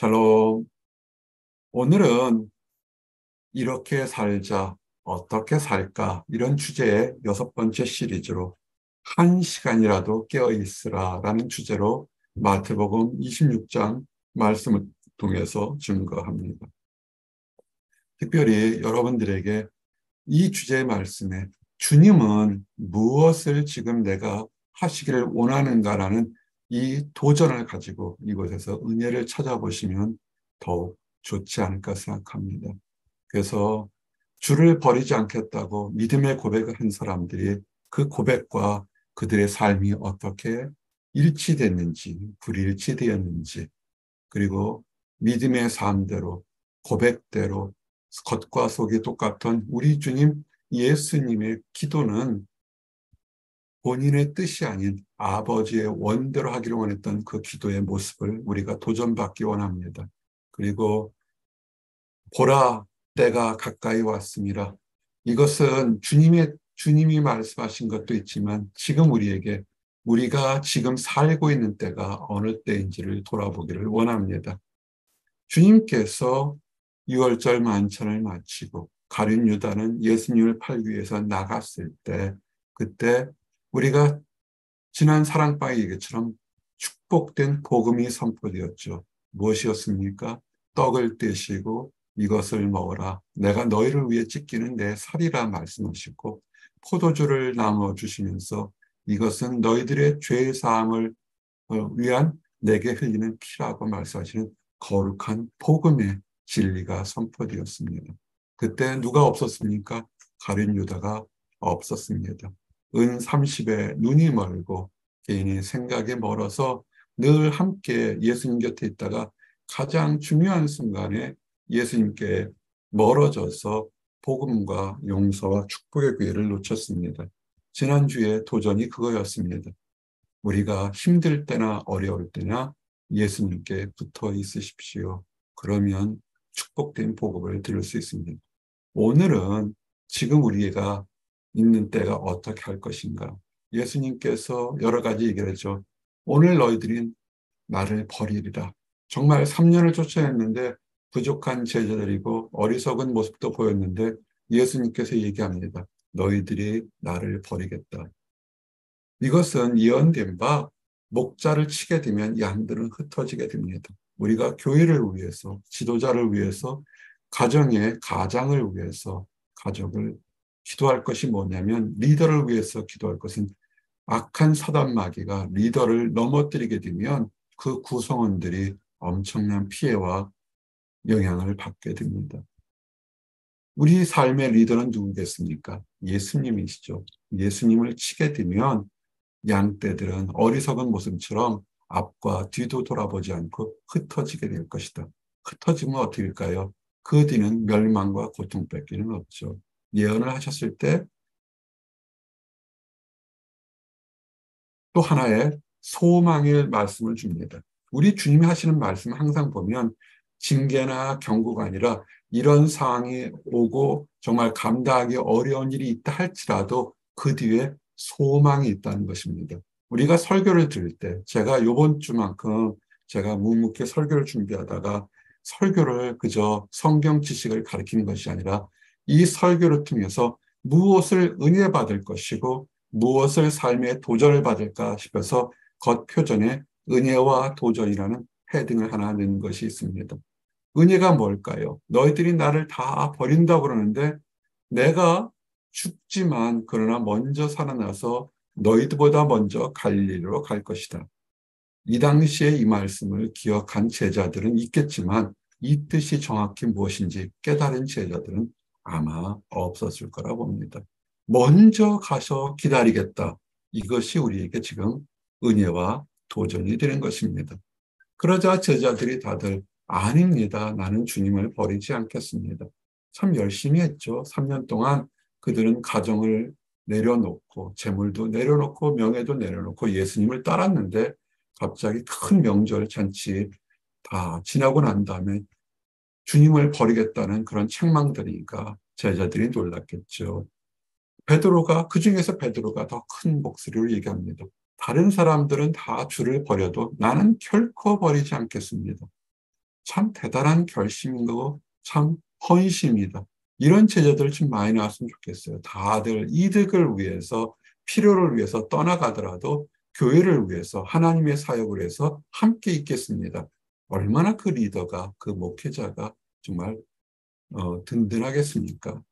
샬롬. 오늘은 이렇게 살자, 어떻게 살까? 이런 주제의 여섯 번째 시리즈로 한 시간이라도 깨어 있으라 라는 주제로 마태복음 26장 말씀을 통해서 증거합니다. 특별히 여러분들에게 이 주제의 말씀에 주님은 무엇을 지금 내가 하시기를 원하는가라는 이 도전을 가지고 이곳에서 은혜를 찾아보시면 더욱 좋지 않을까 생각합니다. 그래서 주를 버리지 않겠다고 믿음의 고백을 한 사람들이 그 고백과 그들의 삶이 어떻게 일치됐는지, 불일치되었는지, 그리고 믿음의 삶대로, 고백대로, 겉과 속이 똑같은 우리 주님 예수님의 기도는 본인의 뜻이 아닌 아버지의 원대로 하기를 원했던 그 기도의 모습을 우리가 도전받기 원합니다. 그리고 보라 때가 가까이 왔습니다. 이것은 주님의 주님이 말씀하신 것도 있지만 지금 우리에게 우리가 지금 살고 있는 때가 어느 때인지를 돌아보기를 원합니다. 주님께서 6월절 만찬을 마치고 가룟 유다는 예수님을 팔기 위해서 나갔을 때 그때 우리가 지난 사랑방의 얘기처럼 축복된 복음이 선포되었죠. 무엇이었습니까? 떡을 떼시고 이것을 먹어라. 내가 너희를 위해 찢기는 내 살이라 말씀하시고 포도주를 나눠 주시면서 이것은 너희들의 죄 사함을 어, 위한 내게 흘리는 피라고 말씀하시는 거룩한 복음의 진리가 선포되었습니다. 그때 누가 없었습니까? 가린 유다가 없었습니다. 은 30에 눈이 멀고 개인이 생각이 멀어서 늘 함께 예수님 곁에 있다가 가장 중요한 순간에 예수님께 멀어져서 복음과 용서와 축복의 기회를 놓쳤습니다. 지난주에 도전이 그거였습니다. 우리가 힘들 때나 어려울 때나 예수님께 붙어 있으십시오. 그러면 축복된 복음을 들을 수 있습니다. 오늘은 지금 우리가 있는 때가 어떻게 할 것인가. 예수님께서 여러 가지 얘기를 했죠. 오늘 너희들이 나를 버리리라. 정말 3년을 쫓아냈는데 부족한 제자들이고 어리석은 모습도 보였는데 예수님께서 얘기합니다. 너희들이 나를 버리겠다. 이것은 예언된 바 목자를 치게 되면 양들은 흩어지게 됩니다. 우리가 교회를 위해서, 지도자를 위해서, 가정의 가장을 위해서 가족을 기도할 것이 뭐냐면 리더를 위해서 기도할 것은 악한 사단 마귀가 리더를 넘어뜨리게 되면 그 구성원들이 엄청난 피해와 영향을 받게 됩니다. 우리 삶의 리더는 누구겠습니까? 예수님이시죠. 예수님을 치게 되면 양떼들은 어리석은 모습처럼 앞과 뒤도 돌아보지 않고 흩어지게 될 것이다. 흩어지면 어떻게 될까요? 그 뒤는 멸망과 고통밖에는 없죠. 예언을 하셨을 때 또 하나의 소망의 말씀을 줍니다. 우리 주님이 하시는 말씀 항상 보면 징계나 경고가 아니라 이런 상황이 오고 정말 감당하기 어려운 일이 있다 할지라도 그 뒤에 소망이 있다는 것입니다. 우리가 설교를 들을 때 제가 요번 주만큼 제가 묵묵히 설교를 준비하다가 설교를 그저 성경 지식을 가르치는 것이 아니라 이 설교를 통해서 무엇을 은혜 받을 것이고 무엇을 삶의 도전을 받을까 싶어서 겉표전에 은혜와 도전이라는 헤딩을 하나 넣은 것이 있습니다. 은혜가 뭘까요? 너희들이 나를 다 버린다고 그러는데 내가 죽지만 그러나 먼저 살아나서 너희들보다 먼저 갈릴리로 갈 것이다. 이 당시에 이 말씀을 기억한 제자들은 있겠지만 이 뜻이 정확히 무엇인지 깨달은 제자들은 아마 없었을 거라 봅니다. 먼저 가서 기다리겠다. 이것이 우리에게 지금 은혜와 도전이 되는 것입니다. 그러자 제자들이 다들 아닙니다. 나는 주님을 버리지 않겠습니다. 참 열심히 했죠. 3년 동안 그들은 가정을 내려놓고 재물도 내려놓고 명예도 내려놓고 예수님을 따랐는데 갑자기 큰 명절 잔치 다 지나고 난 다음에 주님을 버리겠다는 그런 책망들이니까 제자들이 놀랐겠죠. 베드로가 그 중에서 베드로가 더 큰 목소리로 얘기합니다. 다른 사람들은 다 주를 버려도 나는 결코 버리지 않겠습니다. 참 대단한 결심인 거고 참 헌신이다. 이런 제자들 좀 많이 나왔으면 좋겠어요. 다들 이득을 위해서 필요를 위해서 떠나가더라도 교회를 위해서 하나님의 사역을 해서 함께 있겠습니다. 얼마나 그 리더가 그 목회자가 정말 어, 든든하겠습니까?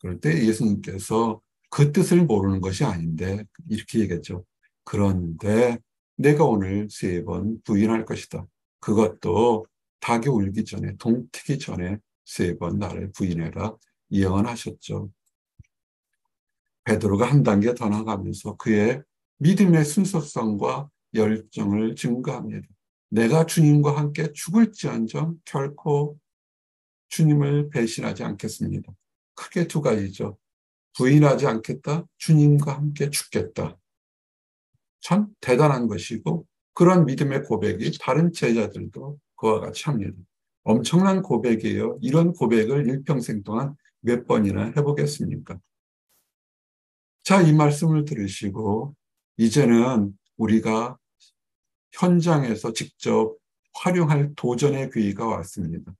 그럴 때 예수님께서 그 뜻을 모르는 것이 아닌데 이렇게 얘기했죠. 그런데 내가 오늘 세 번 부인할 것이다. 그것도 닭이 울기 전에 동트기 전에 세 번 나를 부인해라 예언하셨죠. 베드로가 한 단계 더 나가면서 그의 믿음의 순수성과 열정을 증거합니다. 내가 주님과 함께 죽을지언정 결코 주님을 배신하지 않겠습니다. 크게 두 가지죠. 부인하지 않겠다. 주님과 함께 죽겠다. 참 대단한 것이고 그런 믿음의 고백이 다른 제자들도 그와 같이 합니다. 엄청난 고백이에요. 이런 고백을 일평생 동안 몇 번이나 해보겠습니까? 자, 이 말씀을 들으시고 이제는 우리가 현장에서 직접 활용할 도전의 기회가 왔습니다.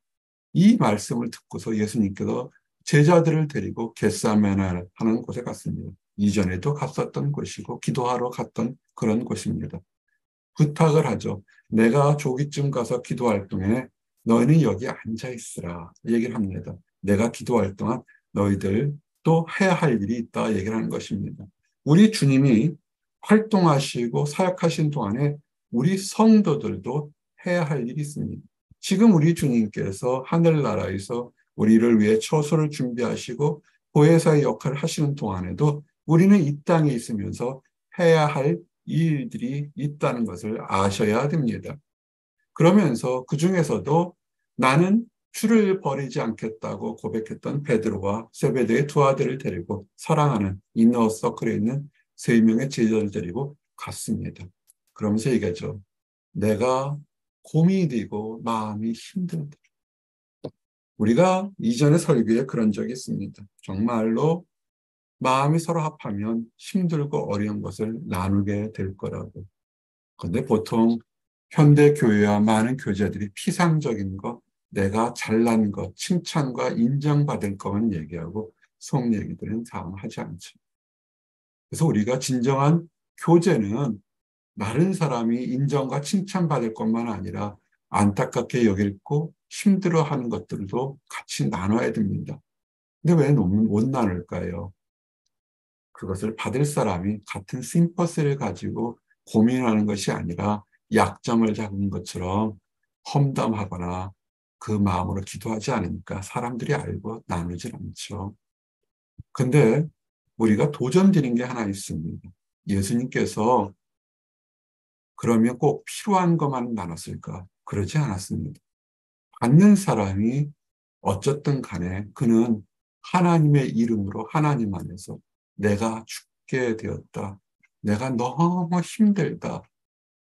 이 말씀을 듣고서 예수님께서 제자들을 데리고 겟사메나 하는 곳에 갔습니다. 이전에도 갔었던 곳이고 기도하러 갔던 그런 곳입니다. 부탁을 하죠. 내가 조기쯤 가서 기도할 동안에 너희는 여기 앉아 있으라 얘기를 합니다. 내가 기도할 동안 너희들 또 해야 할 일이 있다 얘기를 하는 것입니다. 우리 주님이 활동하시고 사역하신 동안에 우리 성도들도 해야 할 일이 있습니다. 지금 우리 주님께서 하늘나라에서 우리를 위해 처소를 준비하시고 보혜사의 역할을 하시는 동안에도 우리는 이 땅에 있으면서 해야 할 일들이 있다는 것을 아셔야 됩니다. 그러면서 그 중에서도 나는 주를 버리지 않겠다고 고백했던 베드로와 세베드의 두 아들을 데리고 사랑하는 이너 서클에 있는 세 명의 제자를 데리고 갔습니다. 그러면서 얘기하죠. 내가 고민이 되고 마음이 힘들다. 우리가 이전에 설교에 그런 적이 있습니다. 정말로 마음이 서로 합하면 힘들고 어려운 것을 나누게 될 거라고. 근데 보통 현대 교회와 많은 교제들이 피상적인 것, 내가 잘난 것, 칭찬과 인정받을 것만 얘기하고 속 얘기들은 다 하지 않죠. 그래서 우리가 진정한 교제는 다른 사람이 인정과 칭찬받을 것만 아니라 안타깝게 여길고 힘들어하는 것들도 같이 나눠야 됩니다. 근데 왜 못 나눌까요? 그것을 받을 사람이 같은 심퍼스를 가지고 고민하는 것이 아니라 약점을 잡는 것처럼 험담하거나 그 마음으로 기도하지 않으니까 사람들이 알고 나누질 않죠. 근데 우리가 도전드린 게 하나 있습니다. 예수님께서 그러면 꼭 필요한 것만 나눴을까? 그러지 않았습니다. 받는 사람이 어쨌든 간에 그는 하나님의 이름으로 하나님 안에서 내가 죽게 되었다. 내가 너무 힘들다.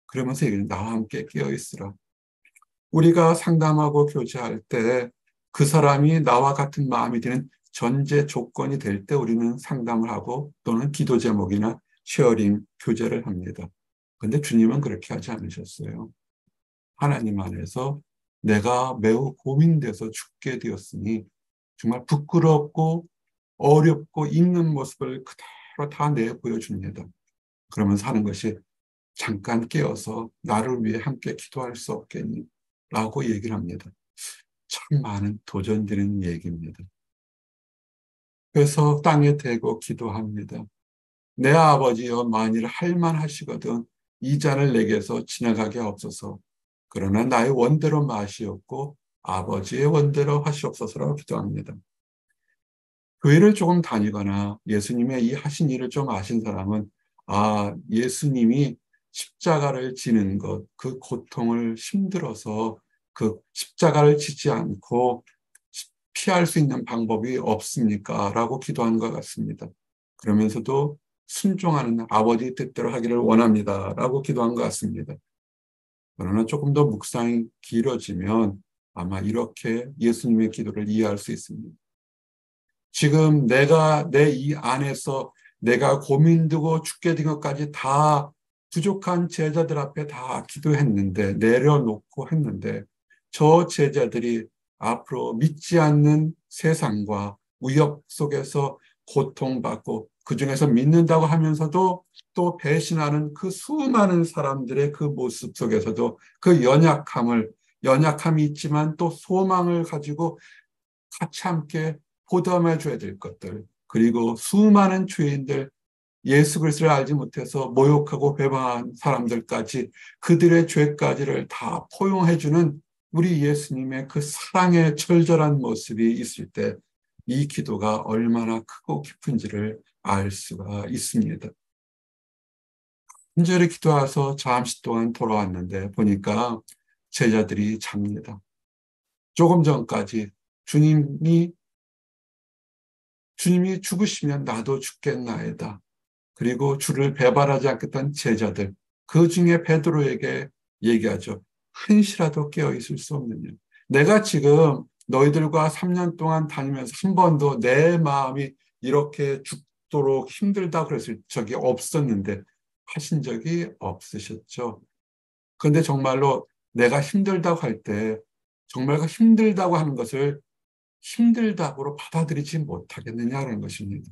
그러면서 나와 함께 깨어 있으라. 우리가 상담하고 교제할 때 그 사람이 나와 같은 마음이 되는 전제 조건이 될 때 우리는 상담을 하고 또는 기도 제목이나 sharing 교제를 합니다. 근데 주님은 그렇게 하지 않으셨어요. 하나님 안에서 내가 매우 고민돼서 죽게 되었으니 정말 부끄럽고 어렵고 있는 모습을 그대로 다 내 보여줍니다. 그러면서 하는 것이 잠깐 깨어서 나를 위해 함께 기도할 수 없겠니? 라고 얘기를 합니다. 참 많은 도전되는 얘기입니다. 그래서 땅에 대고 기도합니다. 내 아버지여 만일 할만하시거든 이 잔을 내게서 지나가게 없어서 그러나 나의 원대로 마시옵고 아버지의 원대로 하시옵소서라고 기도합니다. 교회를 조금 다니거나 예수님의 이 하신 일을 좀 아신 사람은 아 예수님이 십자가를 지는 것, 그 고통을 힘들어서 그 십자가를 지지 않고 피할 수 있는 방법이 없습니까? 라고 기도한 것 같습니다. 그러면서도 순종하는 아버지 뜻대로 하기를 원합니다. 라고 기도한 것 같습니다. 그러나 조금 더 묵상이 길어지면 아마 이렇게 예수님의 기도를 이해할 수 있습니다. 지금 내가 내 이 안에서 내가 고민되고 죽게 된 것까지 다 부족한 제자들 앞에 다 기도했는데 내려놓고 했는데 저 제자들이 앞으로 믿지 않는 세상과 위협 속에서 고통받고 그 중에서 믿는다고 하면서도 또 배신하는 그 수많은 사람들의 그 모습 속에서도 그 연약함을 연약함이 있지만 또 소망을 가지고 같이 함께 보담해 줘야 될 것들 그리고 수많은 죄인들 예수 그리스도를 알지 못해서 모욕하고 배반한 사람들까지 그들의 죄까지를 다 포용해 주는 우리 예수님의 그 사랑의 절절한 모습이 있을 때 이 기도가 얼마나 크고 깊은지를 알 수가 있습니다. 간절히 기도해서 잠시 동안 돌아왔는데 보니까 제자들이 잡니다. 조금 전까지 주님이 주님이 죽으시면 나도 죽겠나이다. 그리고 주를 배반하지 않겠던 제자들 그 중에 베드로에게 얘기하죠. 한시라도 깨어 있을 수 없느냐. 내가 지금 너희들과 3년 동안 다니면서 한 번도 내 마음이 이렇게 죽도록 힘들다 그랬을 적이 없었는데 하신 적이 없으셨죠. 그런데 정말로 내가 힘들다고 할 때 정말 그 힘들다고 하는 것을 힘들다고 받아들이지 못하겠느냐는 것입니다.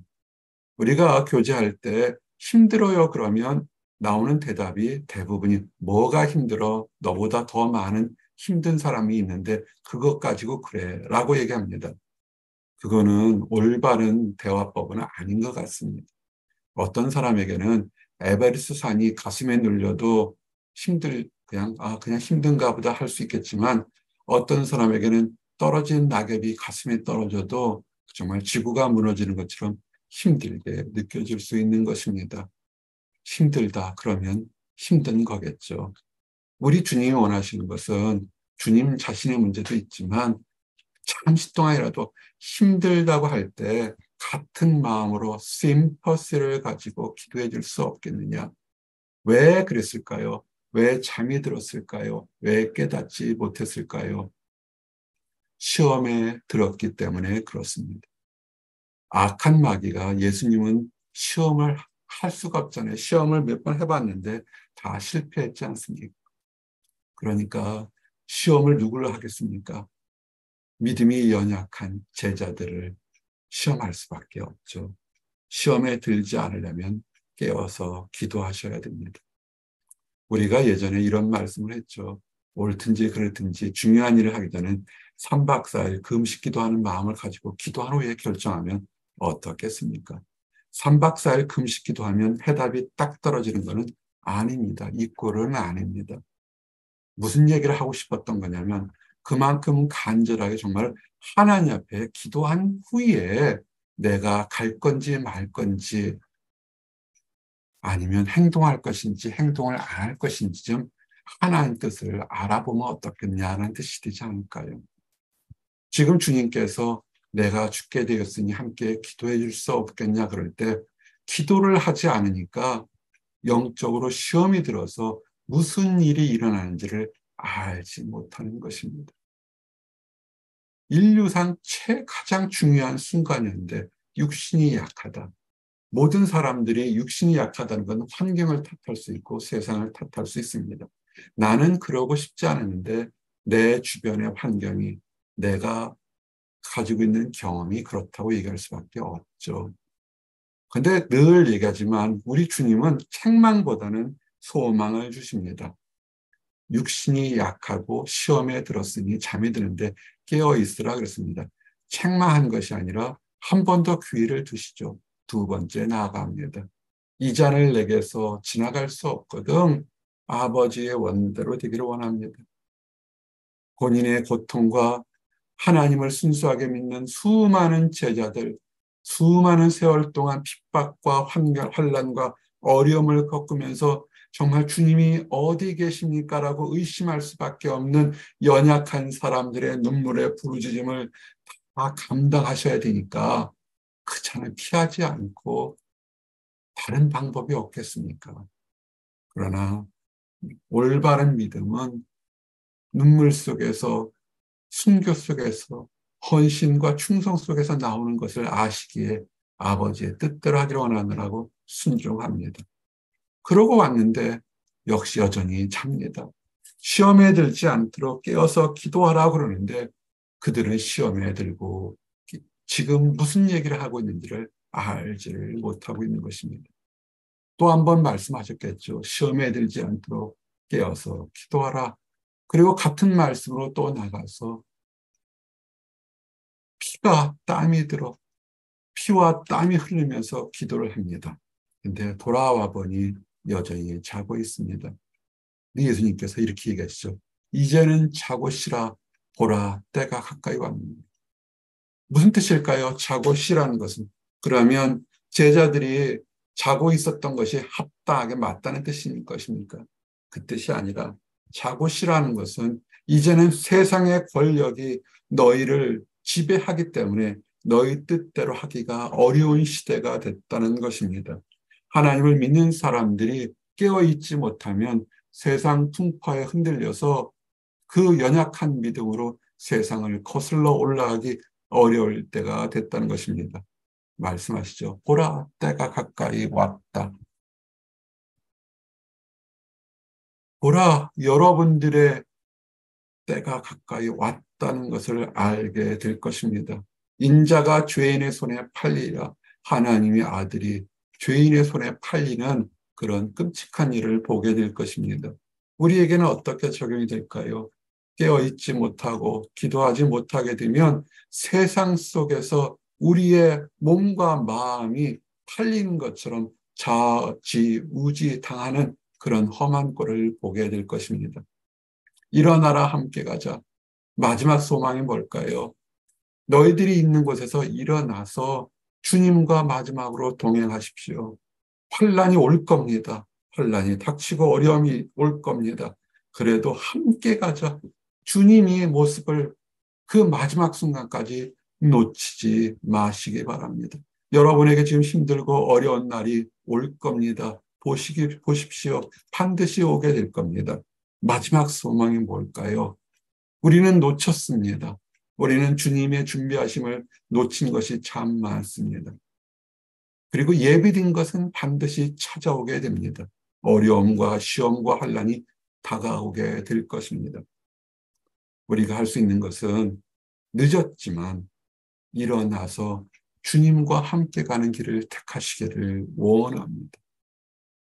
우리가 교제할 때 힘들어요 그러면 나오는 대답이 대부분이 뭐가 힘들어? 너보다 더 많은 힘든 사람이 있는데 그것 가지고 그래 라고 얘기합니다. 그거는 올바른 대화법은 아닌 것 같습니다. 어떤 사람에게는 에베레스트 산이 가슴에 눌려도 힘들 그냥 아 그냥 힘든가 보다 할 수 있겠지만 어떤 사람에게는 떨어진 낙엽이 가슴에 떨어져도 정말 지구가 무너지는 것처럼 힘들게 느껴질 수 있는 것입니다. 힘들다 그러면 힘든 거겠죠. 우리 주님이 원하시는 것은 주님 자신의 문제도 있지만 잠시 동안이라도 힘들다고 할 때 같은 마음으로 심퍼시를 가지고 기도해 줄 수 없겠느냐. 왜 그랬을까요? 왜 잠이 들었을까요? 왜 깨닫지 못했을까요? 시험에 들었기 때문에 그렇습니다. 악한 마귀가 예수님은 시험을 할 수가 없잖아요. 시험을 몇 번 해봤는데 다 실패했지 않습니까? 그러니까 시험을 누구를 하겠습니까? 믿음이 연약한 제자들을 시험할 수밖에 없죠. 시험에 들지 않으려면 깨어서 기도하셔야 됩니다. 우리가 예전에 이런 말씀을 했죠. 옳든지 그렇든지 중요한 일을 하기 전에 3박 4일 금식 기도하는 마음을 가지고 기도한 후에 결정하면 어떻겠습니까? 3박 4일 금식 기도하면 해답이 딱 떨어지는 것은 아닙니다. 이 꼴은 아닙니다. 무슨 얘기를 하고 싶었던 거냐면 그만큼 간절하게 정말 하나님 앞에 기도한 후에 내가 갈 건지 말 건지 아니면 행동할 것인지 행동을 안 할 것인지 좀 하나님 뜻을 알아보면 어떻겠냐는 뜻이 되지 않을까요? 지금 주님께서 내가 죽게 되었으니 함께 기도해 줄 수 없겠냐 그럴 때 기도를 하지 않으니까 영적으로 시험이 들어서 무슨 일이 일어나는지를 알지 못하는 것입니다. 인류상 최 가장 중요한 순간이었는데 육신이 약하다. 모든 사람들이 육신이 약하다는 것은 환경을 탓할 수 있고 세상을 탓할 수 있습니다. 나는 그러고 싶지 않았는데 내 주변의 환경이 내가 가지고 있는 경험이 그렇다고 얘기할 수밖에 없죠. 근데 늘 얘기하지만 우리 주님은 책망보다는 소망을 주십니다. 육신이 약하고 시험에 들었으니 잠이 드는데 깨어 있으라 그랬습니다. 책망한 것이 아니라 한 번 더 귀를 두시죠. 두 번째 나아갑니다. 이 잔을 내게서 지나갈 수 없거든 아버지의 원대로 되기를 원합니다. 본인의 고통과 하나님을 순수하게 믿는 수많은 제자들, 수많은 세월 동안 핍박과 환란과 어려움을 겪으면서 정말 주님이 어디 계십니까? 라고 의심할 수밖에 없는 연약한 사람들의 눈물의 부르짖음을 다 감당하셔야 되니까 그 잔을 피하지 않고 다른 방법이 없겠습니까? 그러나 올바른 믿음은 눈물 속에서 순교 속에서 헌신과 충성 속에서 나오는 것을 아시기에 아버지의 뜻대로 하기를 원하느라고 순종합니다. 그러고 왔는데 역시 여전히 잡니다. 시험에 들지 않도록 깨어서 기도하라 그러는데 그들은 시험에 들고 지금 무슨 얘기를 하고 있는지를 알지를 못하고 있는 것입니다. 또 한 번 말씀하셨겠죠. 시험에 들지 않도록 깨어서 기도하라. 그리고 같은 말씀으로 또 나가서 피가 땀이 들어 피와 땀이 흐르면서 기도를 합니다. 근데 돌아와 보니 여전히 자고 있습니다. 예수님께서 이렇게 얘기하시죠. 이제는 자고 쉬라 보라 때가 가까이 왔습니다. 무슨 뜻일까요? 자고 쉬라는 것은 그러면 제자들이 자고 있었던 것이 합당하게 맞다는 뜻인 것입니까? 그 뜻이 아니라 자고 쉬라는 것은 이제는 세상의 권력이 너희를 지배하기 때문에 너희 뜻대로 하기가 어려운 시대가 됐다는 것입니다. 하나님을 믿는 사람들이 깨어있지 못하면 세상 풍파에 흔들려서 그 연약한 믿음으로 세상을 거슬러 올라가기 어려울 때가 됐다는 것입니다. 말씀하시죠. 보라, 때가 가까이 왔다. 보라, 여러분들의 때가 가까이 왔다는 것을 알게 될 것입니다. 인자가 죄인의 손에 팔리라 하나님의 아들이 죄인의 손에 팔리는 그런 끔찍한 일을 보게 될 것입니다. 우리에게는 어떻게 적용이 될까요? 깨어있지 못하고 기도하지 못하게 되면 세상 속에서 우리의 몸과 마음이 팔리는 것처럼 자지우지 당하는 그런 험한 꼴을 보게 될 것입니다. 일어나라 함께 가자. 마지막 소망이 뭘까요? 너희들이 있는 곳에서 일어나서 주님과 마지막으로 동행하십시오. 환란이 올 겁니다. 환란이 닥치고 어려움이 올 겁니다. 그래도 함께 가자. 주님의 모습을 그 마지막 순간까지 놓치지 마시기 바랍니다. 여러분에게 지금 힘들고 어려운 날이 올 겁니다. 보시기, 보십시오. 반드시 오게 될 겁니다. 마지막 소망이 뭘까요? 우리는 놓쳤습니다. 우리는 주님의 준비하심을 놓친 것이 참 많습니다. 그리고 예비된 것은 반드시 찾아오게 됩니다. 어려움과 시험과 환란이 다가오게 될 것입니다. 우리가 할 수 있는 것은 늦었지만 일어나서 주님과 함께 가는 길을 택하시기를 원합니다.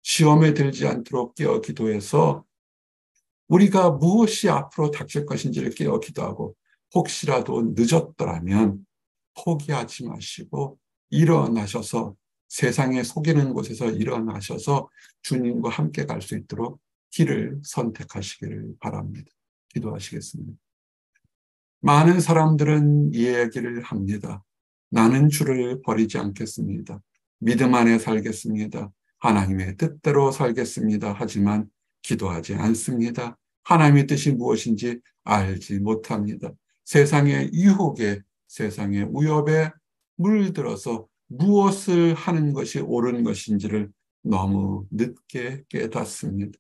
시험에 들지 않도록 깨어 기도해서 우리가 무엇이 앞으로 닥칠 것인지를 깨어 기도하고 혹시라도 늦었더라면 포기하지 마시고 일어나셔서 세상에 속이는 곳에서 일어나셔서 주님과 함께 갈 수 있도록 길을 선택하시기를 바랍니다. 기도하시겠습니다. 많은 사람들은 이야기를 합니다. 나는 주를 버리지 않겠습니다. 믿음 안에 살겠습니다. 하나님의 뜻대로 살겠습니다. 하지만 기도하지 않습니다. 하나님의 뜻이 무엇인지 알지 못합니다. 세상의 유혹에, 세상의 위협에 물들어서 무엇을 하는 것이 옳은 것인지를 너무 늦게 깨닫습니다.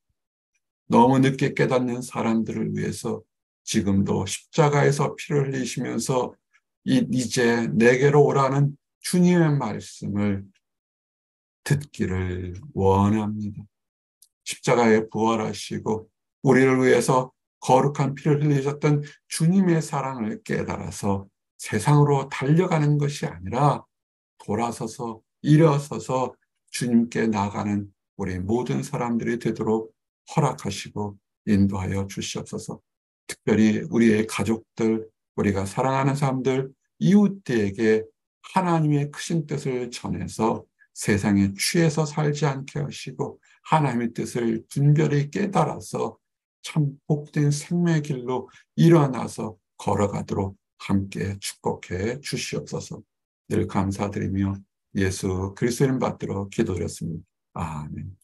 너무 늦게 깨닫는 사람들을 위해서 지금도 십자가에서 피를 흘리시면서 이제 내게로 오라는 주님의 말씀을 듣기를 원합니다. 십자가에 부활하시고 우리를 위해서 거룩한 피를 흘리셨던 주님의 사랑을 깨달아서 세상으로 달려가는 것이 아니라 돌아서서 일어서서 주님께 나가는 우리 모든 사람들이 되도록 허락하시고 인도하여 주시옵소서. 특별히 우리의 가족들, 우리가 사랑하는 사람들, 이웃들에게 하나님의 크신 뜻을 전해서 세상에 취해서 살지 않게 하시고 하나님의 뜻을 분별히 깨달아서 참 복된 생명의 길로 일어나서 걸어가도록 함께 축복해 주시옵소서. 늘 감사드리며 예수 그리스도님 받들어 기도드렸습니다. 아멘.